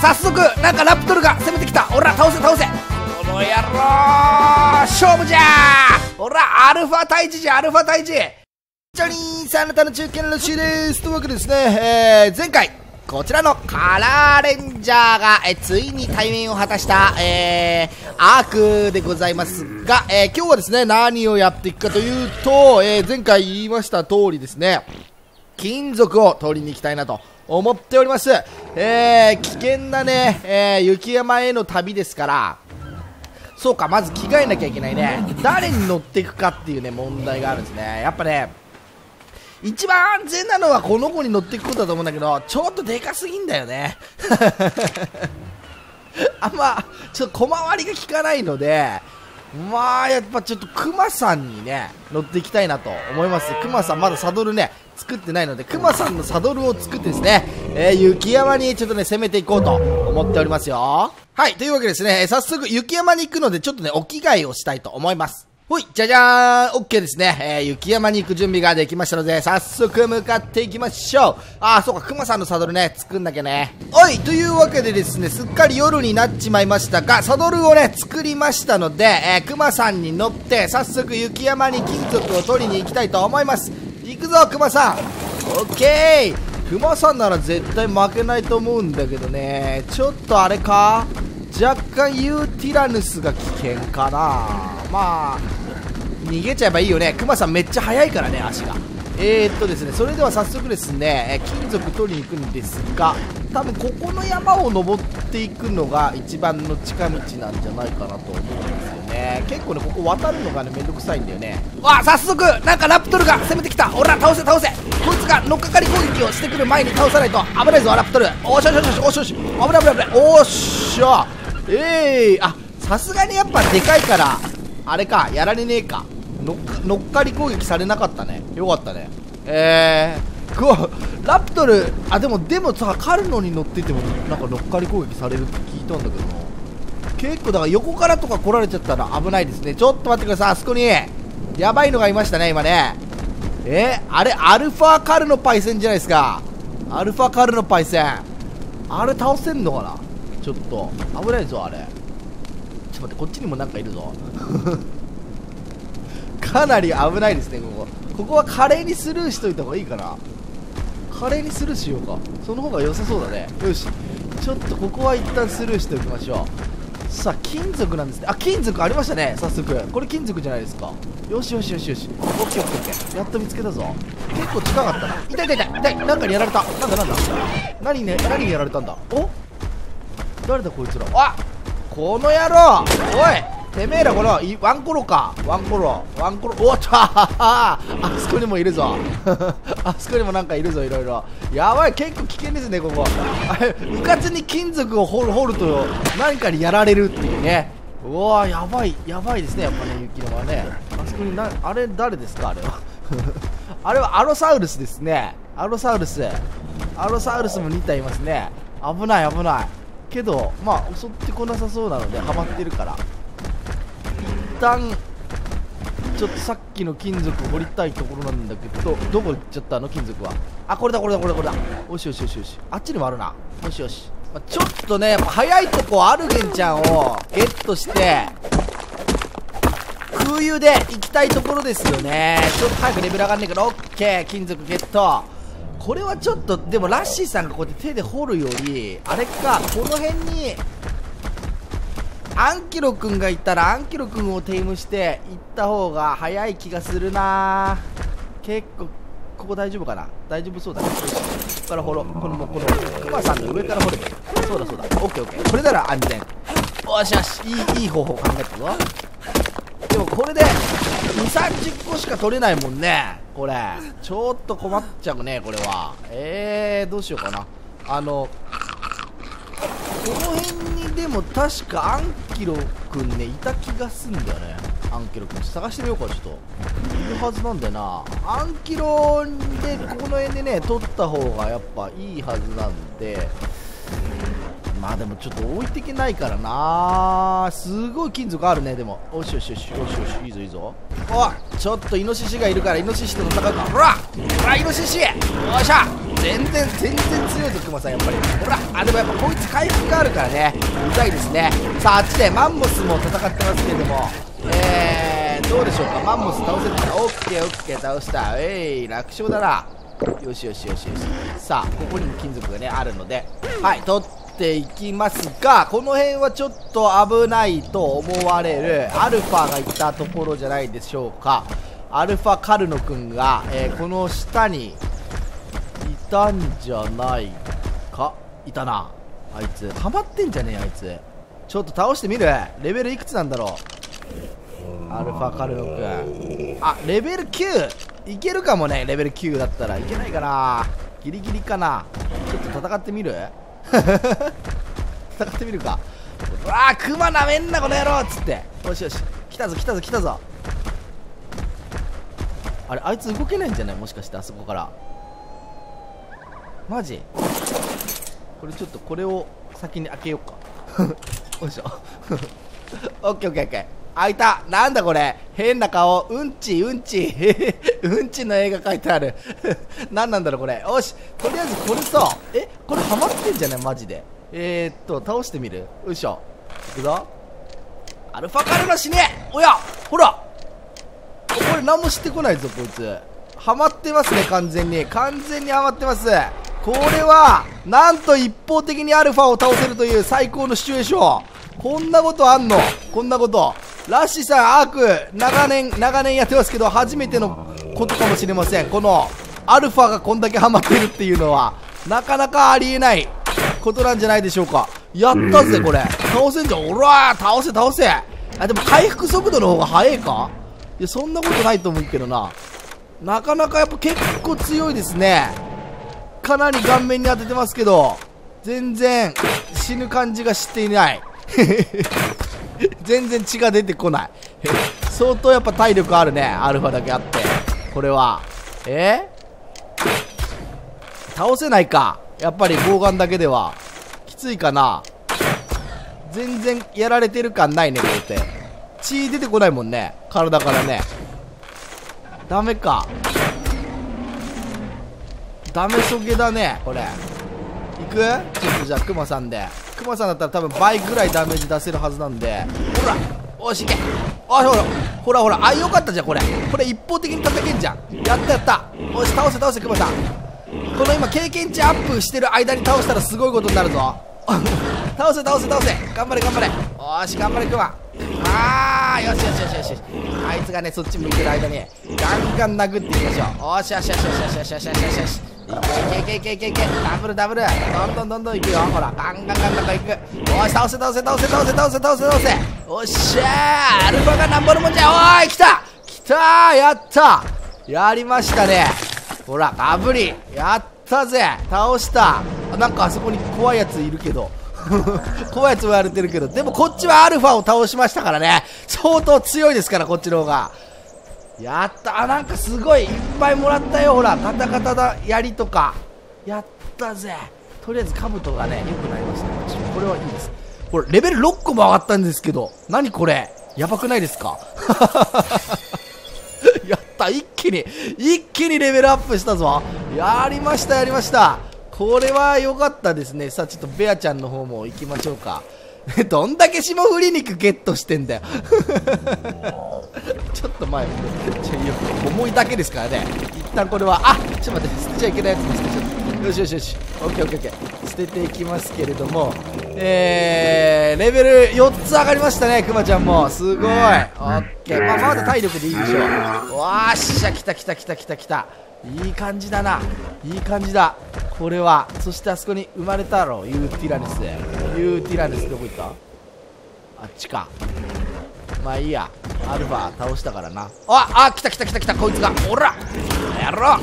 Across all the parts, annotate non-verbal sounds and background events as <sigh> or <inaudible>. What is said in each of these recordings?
早速なんかラプトルが攻めてきた。おら倒せ倒せ。この野郎勝負じゃ。おらアルファ退治じゃアルファ退治。チャリーさんあなたの中継のシーです。というわけでですね、えー、前回こちらのカラーレンジャーが、えついに対面を果たした、えー、アークでございますが、えー、今日はですね、何をやっていくかというと、えー、前回言いました通りですね、金属を取りに行きたいなと思っております。えー、危険なね、えー、雪山への旅ですから、そうか、まず着替えなきゃいけないね。誰に乗っていくかっていうね、問題があるんですね。やっぱね、一番安全なのはこの子に乗っていくことだと思うんだけど、ちょっとでかすぎんだよね。<laughs> あんま、ちょっと小回りが効かないので、まあ、やっぱちょっとクマさんにね、乗っていきたいなと思います。クマさんまだサドルね、作ってないので、クマさんのサドルを作ってですね、えー、雪山にちょっとね、攻めていこうと思っておりますよ。はい、というわけですね、早速雪山に行くので、ちょっとね、お着替えをしたいと思います。ほい、じゃじゃーん !OK ですね。えー、雪山に行く準備ができましたので、早速向かっていきましょうあー、そうか、熊さんのサドルね、作んなきゃね。おいというわけでですね、すっかり夜になっちまいましたが、サドルをね、作りましたので、えー、熊さんに乗って、早速雪山に金属を取りに行きたいと思います。行くぞ、熊さん。オッケー。熊さんなら絶対負けないと思うんだけどね、ちょっとあれか？若干ユーティラヌスが危険かな。まあ逃げちゃえばいいよね。クマさんめっちゃ速いからね足が。えー、っとですねそれでは早速ですね金属取りに行くんですが多分ここの山を登っていくのが一番の近道なんじゃないかなと思うんですよ。ね結構ねここ渡るのがねめんどくさいんだよね。わあ早速なんかラプトルが攻めてきた。ほら倒せ倒せ。こいつが乗っかかり攻撃をしてくる前に倒さないと危ないぞラプトル。おしよしよしおしよし危ない危ない危ない。おっしゃええー、あさすがにやっぱでかいからあれかやられねえか。乗っかり攻撃されなかったね。よかったね。えー、こうラプトルあでもでもさカルノに乗っててもなんか乗っかり攻撃されるって聞いたんだけどな。結構だから横からとか来られちゃったら危ないですね。ちょっと待ってください。あそこに。やばいのがいましたね今ね。えー、あれアルファカルノパイセンじゃないですか。アルファカルノパイセン。あれ倒せんのかな？ちょっと。危ないぞあれ。ちょっと待ってこっちにもなんかいるぞ。<laughs> かなり危ないですねここ。ここは華麗にスルーしといた方がいいかな。華麗にスルーしようか。その方が良さそうだね。よし。ちょっとここは一旦スルーしておきましょう。さあ金属なんですね。あ金属ありましたね。早速。これ金属じゃないですか。よしよしよしよし。オッケーオッケーオッケー。やっと見つけたぞ。結構近かったな。痛い痛い痛い。痛い。なんかにやられた。なんだなんだ。何ね何にやられたんだ。お？誰だこいつら。あこの野郎。おい。てめえらこのワンコロか。ワンコロ。ワンコロ。おっとあそこにもいるぞ。<laughs> あそこにもなんかいるぞいろいろ。やばい結構危険ですねここ。<laughs> うかつに金属を掘る掘ると何かにやられるっていうね。うわやばいやばいですねやっぱね雪のはね。あそこになあれ誰ですかあれは。<laughs> あれはアロサウルスですね。アロサウルス。アロサウルスも2体いますね。危ない危ない。けどまあ襲ってこなさそうなのでハマってるから。旦ちょっとさっきの金属掘りたいところなんだけどどこ行っちゃったの？金属は。あこれだこれだこれだこれだ。よしよしよしよしあっちにもあるな。よしよし、まあ、ちょっとねやっぱ早いとこアルゲンちゃんをゲットして空輸で行きたいところですよね。ちょっと早くレベル上がんねえから。オッケー。金属ゲット。これはちょっとでもラッシーさんがこうやって手で掘るよりあれかこの辺にアンキロ君がいたらアンキロ君をテイムして行った方が早い気がするな。結構ここ大丈夫かな？大丈夫そうだね。ここから掘ろう。このもこのクマさんの上から掘ればそうだそうだ。オッケーオッケー。これなら安全。よしよし。いいいい方法考えたぞ。でもこれで2 3 0個しか取れないもんね。これ。ちょっと困っちゃうねこれは。えー、どうしようかな。あのこの辺でも確かアンキロくんねいた気がすんだよね。アンキロくん探してみようかちょっと。いるはずなんだよな。アンキロでこの辺でね取った方がやっぱいいはずなんで。まあでもちょっと置いていけないからな。すごい金属あるねでも。よしよしよしよしよしいいぞいいぞ。おいちょっとイノシシがいるからイノシシと戦うか。ほらほらイノシシ。よっしゃ。全然全然強いぞクマさんやっぱり。ほらあでもやっぱこいつ回復があるからね。うざいですね。さああっちでマンモスも戦ってますけれども。えー、どうでしょうか？マンモス倒せるかオッケーオッケー倒した。えい楽勝だな。よしよしよしよし。さあここにも金属がねあるので。はい取っていきますがこの辺はちょっと危ないと思われる。アルファがいたところじゃないでしょうか。アルファカルノ君が、えー、この下にたんじゃないか？いたな。あいつ。ハマってんじゃねえあいつ。ちょっと倒してみる？レベルいくつなんだろう？アルファカルノ君あレベル9いけるかもね。レベル9だったら。いけないかな。ギリギリかな。ちょっと戦ってみる？<laughs> 戦ってみるか。うわあクマなめんなこの野郎。っつって。よしよし。来たぞ来たぞ来たぞ。あれあいつ動けないんじゃない？もしかしてあそこから。マジ？これちょっとこれを先に開けようか。<laughs> よいしょ。オッケーオッケーオッケー。開いた。なんだこれ？変な顔。うんちうんち。<laughs> うんちの絵が描いてある。<laughs> 何なんだろうこれ？よし。とりあえずこれさ。え？これハマってんじゃない？マジで。えー、っと倒してみる？よいしょ。いくぞ。アルファカルナ死ねおや！ほら！これ何もしてこないぞこいつ。ハマってますね完全に。完全にハマってますこれはなんと一方的にアルファを倒せるという最高のシチュエーションこんなことあんの？こんなことラッシーさん、アーク、長年、長年やってますけど、初めてのことかもしれません。この、アルファがこんだけハマってるっていうのは、なかなかありえないことなんじゃないでしょうか。やったぜ、これ。倒せんじゃん。おら倒せ、倒せ。あ、でも回復速度の方が速いか？いや、そんなことないと思うけどな。なかなかやっぱ結構強いですね。かなり顔面に当ててますけど、全然死ぬ感じがしていない。<laughs> 全然血が出てこない。相当やっぱ体力あるねアルファだけあって。これは。え？倒せないか。やっぱり砲丸だけでは。きついかな。全然やられてる感ないねこうやって。血出てこないもんね。体からね。ダメか。ダメそげだねこれ。行く？ちょっとじゃあクマさんで。クマさんだったら多分倍ぐらいダメージ出せるはずなんで。ほらおしいけあほらほらほらあよかったじゃんこれ。これ一方的に叩けんじゃん。やったやった。おし倒せ倒せクマさん。この今経験値アップしてる間に倒したらすごいことになるぞ。<laughs> 倒せ倒せ倒せ。頑張れ頑張れ。おし頑張れクマ。ああよしよしよしよしあいつがねそっち向いてる間にガンガン殴っていきましょう。おしよしよしよしよしよしよしよしよしいけいけいけいけいけダブルダブルどんどんどんどんいくよほらガンガンガンガンガンいくおい倒せ倒せ倒せ倒せ倒せ倒せ倒せおっしゃーアルファがなんぼのもんじゃおい来た来たーやったやりましたねほらガブリやったぜ倒したなんかあそこに怖いやついるけど <laughs> 怖いやつもやれてるけどでもこっちはアルファを倒しましたからね。相当強いですからこっちの方が。やったあなんかすごいいっぱいもらったよほら。カタカタだ槍とか。やったぜ。とりあえず兜がね良くなりましたね。これはいいです。これレベル6個も上がったんですけど何これ？やばくないですか？<laughs> やった一気に。一気にレベルアップしたぞ。やりましたやりました。これは良かったですね。さあちょっとベアちゃんの方も行きましょうか。<laughs> どんだけ霜降り肉ゲットしてんだよ。<laughs> ちょっと前ちょ重いだけですからね。一旦これはあちょっと待って捨てちゃいけないやつも捨てちゃった。よしよしよし。オッケーオッケーオッケー。捨てていきますけれども。えー、レベル4つ上がりましたねくまちゃんも。すごい。オッケー。まあまだ体力でいいでしょう。わーっしゃ来た来た来た来た来た。いい感じだな。いい感じだ。これはそしてあそこに生まれたろユーティラヌス。ユーティラヌスどこ行った？あっちか。まあいいや。アルファ倒したからな。ああ来た来た来た来た。こいつが。おら。やろう。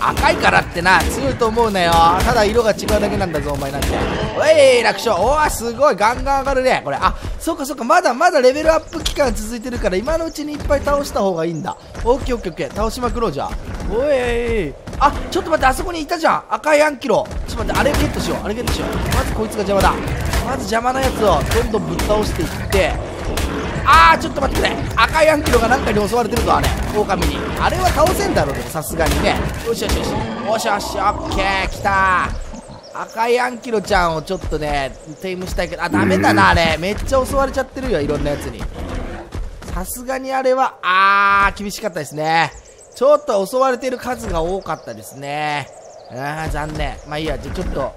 赤いからってな。強いと思うなよ。ただ色が違うだけなんだぞお前なんて。おい楽勝。おおすごい。ガンガン上がるね。これ。あそうかそうか。まだまだレベルアップ期間続いてるから今のうちにいっぱい倒した方がいいんだ。オッケーオッケーオッケー。倒しまくろうじゃおいあちょっと待ってあそこにいたじゃん。赤いアンキロ。ちょっと待ってあれゲットしよう。あれゲットしよう。まずこいつが邪魔だ。まず邪魔なやつをどんどんぶっ倒していって。あーちょっと待ってくれ。赤いアンキロが何かに襲われてるぞあれ。狼に。あれは倒せんだろうでもさすがにね。よしよしよし。よしよしオッケー来た。赤いアンキロちゃんをちょっとねテイムしたいけど。あダメだなあれ。めっちゃ襲われちゃってるよいろんなやつに。さすがにあれはあー厳しかったですね。ちょっと襲われてる数が多かったですね。あー残念。まあいいや。じゃあちょっと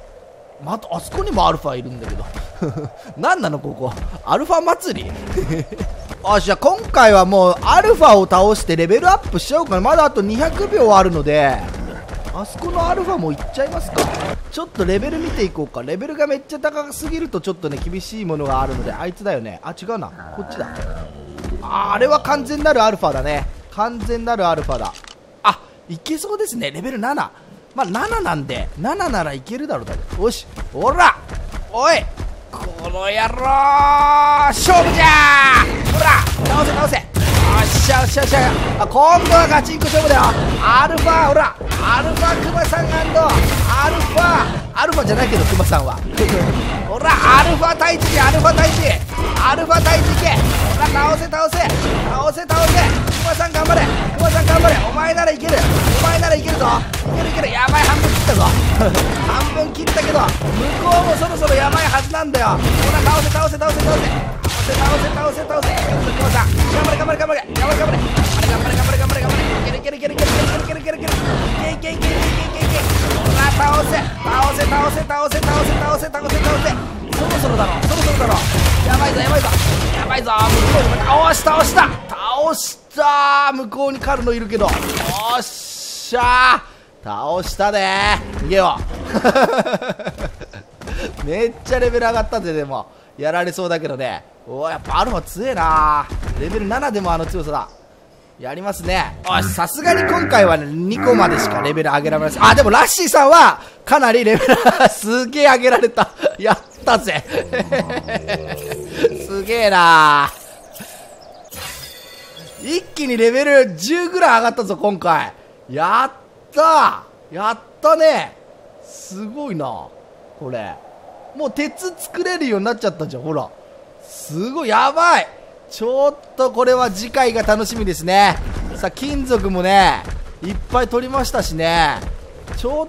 またあそこにもアルファいるんだけど。<laughs> 何なのここ。アルファ祭り？<laughs> あじゃあ今回はもうアルファを倒してレベルアップしちゃおうかな。まだあと200秒あるのであそこのアルファもいっちゃいますか。ちょっとレベル見ていこうか。レベルがめっちゃ高すぎるとちょっとね厳しいものがあるのであいつだよね。あ違うな。こっちだ。ああれは完全なるアルファだね。完全なるアルファだ。あいけそうですね。レベル7まあ7なんで7ならいけるだろうだけよしほら。おいこの野郎。勝負じゃ。ほら倒せ倒せ。よっしゃよっしゃよっしゃ。あ今度はガチンコ勝負だよ。アルファほら。アルファクマさんアルファ。アルファじゃないけどクマさんは。ほらアルファ退治アルファ退治アルファ退治け。ほら倒せ倒せ。倒せ倒せ。クマさん頑張れ。クマさん頑張れ。お前ならいける。お前ならいけるぞ。いけるいける。やばい半分切ったぞ。<laughs> 半分切ったけど向こうもそろそろやばいはずなんだよ。ほら倒せ倒せ倒せ倒せ。倒せ倒せ倒せ。倒せクマさん。頑張れ頑張れ頑張れ。頑張れ頑張れ。頑張れ頑張れ頑張れ頑張れ。頑張れいけるいけるいけるいけるいけるいけるいける。いけるいけるいけるいけるいけるいけ。るほら倒せ倒せ倒せ倒せ倒せ倒せ倒せ倒せ。そろそろだろ。そろそろだろ。やばいぞやばいぞ。やばいぞ。向こうに倒した倒した。倒した。向こうにカルノいるけど。よっしゃ倒したで逃げよう。<laughs> めっちゃレベル上がったぜでも。やられそうだけどね。おおやっぱアルファ強えなレベル7でもあの強さだ。やりますね。さすがに今回はね、2個までしかレベル上げられません。あ、でもラッシーさんは、かなりレベル、<laughs> すげえ上げられた。やったぜ。<laughs> すげえな一気にレベル10ぐらい上がったぞ、今回。やったやったねすごいなこれ。もう鉄作れるようになっちゃったじゃん、ほら。すごい、やばいちょっとこれは次回が楽しみですね。さあ、金属もね、いっぱい取りましたしね。ちょっ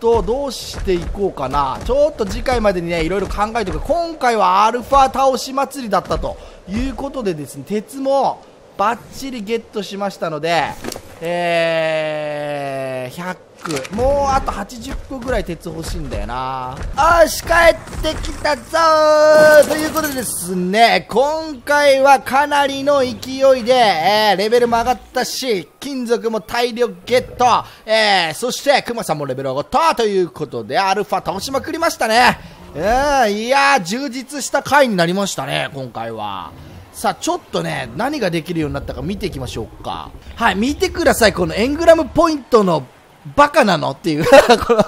とどうしていこうかな。ちょっと次回までにね、いろいろ考えておく。今回はアルファ倒し祭りだったということでですね、鉄もバッチリゲットしましたので、えー、100もうあと80個ぐらい鉄欲しいんだよな。よし帰ってきたぞということでですね今回はかなりの勢いで、えー、レベルも上がったし金属も大量ゲット、えー、そしてクマさんもレベル上がった。ということでアルファ倒しまくりましたね。うんいや充実した回になりましたね今回は。さあちょっとね何ができるようになったか見ていきましょうか。はい見てください。このエングラムポイントのバカなのっていう。<laughs> この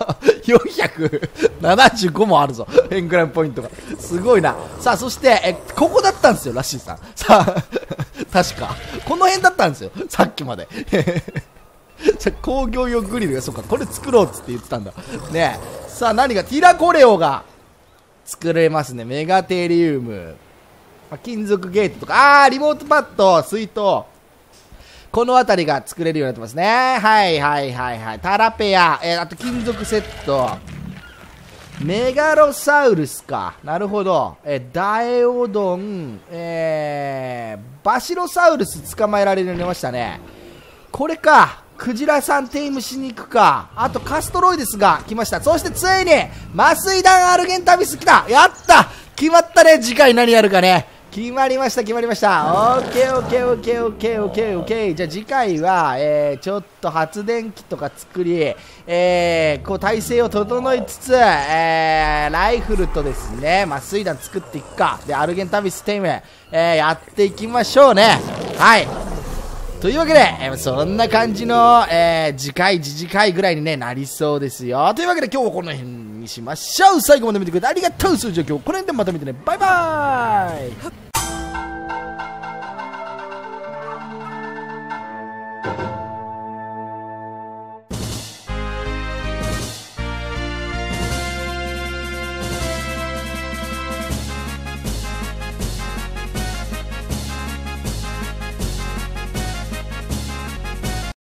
475もあるぞ。エングラムポイントが。すごいな。さあそしてえここだったんですよラッシーさん。さあ <laughs> 確か。この辺だったんですよ。さっきまで。<laughs> じゃ工業用グリルがそうかこれ作ろうっつって言ってたんだ。ねさあ何が？ティラコレオが。作れますね。メガテリウム、金属ゲートとか、あー、リモートパッド、水筒。この辺りが作れるようになってますね。はいはいはいはい。タラペア、えー、あと金属セット。メガロサウルスか。なるほど。えー、ダエオドン、えー、バシロサウルス捕まえられるようになりましたね。これか。クジラさんテイムしに行くか。あとカストロイデスが来ました。そしてついに、麻酔弾アルゲンタビス来たやった決まったね次回何やるかね。決まりました決まりましたオッケーオッケーオッケーオッケーオッケーオッケーじゃあ次回は、えー、ちょっと発電機とか作り、えー、こう体勢を整いつつ、えー、ライフルとですね麻酔弾作っていくかでアルゲンタビステイム、えー、やっていきましょうねはいというわけで、そんな感じの、えー、次回、次次回ぐらいに、ね、なりそうですよ。というわけで今日はこの辺にしましょう。最後まで見てくれてありがとう。それじゃあ今日この辺でまた見てね。バイバーイ